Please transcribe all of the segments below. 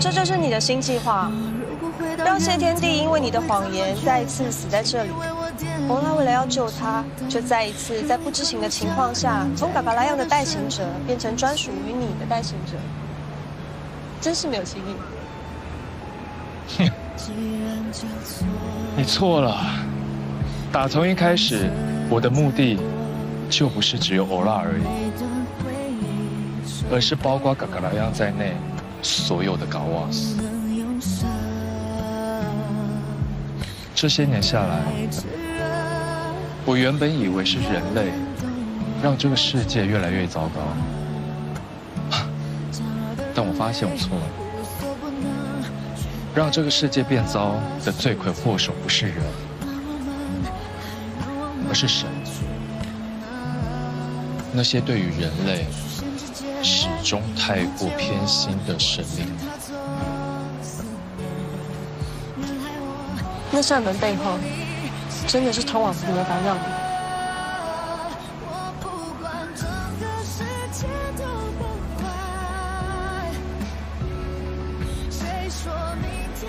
这就是你的新计划，让谢天地因为你的谎言再一次死在这里。红拉为了要救他，却再一次在不知情的情况下，从嘎嘎拉样的代行者变成专属于你的代行者，真是没有新意。哼，你错了。打从一开始，我的目的就不是只有欧拉而已，而是包括嘎嘎拉样在内所有的高瓦斯。这些年下来。我原本以为是人类让这个世界越来越糟糕，但我发现我错了。让这个世界变糟的罪魁祸首不是人，而是神。那些对于人类始终太过偏心的神灵。那扇门背后。真的是通往死的烦恼。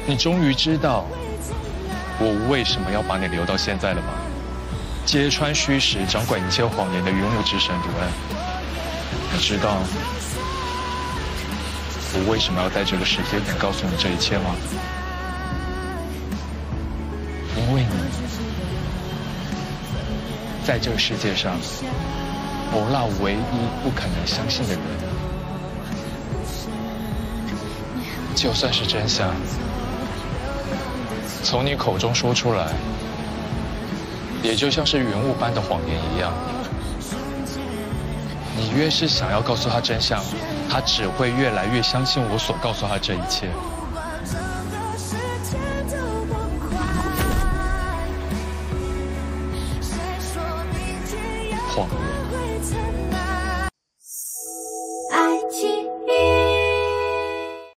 你终于知道我为什么要把你留到现在了吗？揭穿虚实、掌管一切谎言的云雾之神独恩，你知道我为什么要在这个时间点告诉你这一切吗？因为你。在这个世界上，我那唯一不可能相信的人，就算是真相，从你口中说出来，也就像是云雾般的谎言一样。你越是想要告诉他真相，他只会越来越相信我所告诉他这一切。谎言。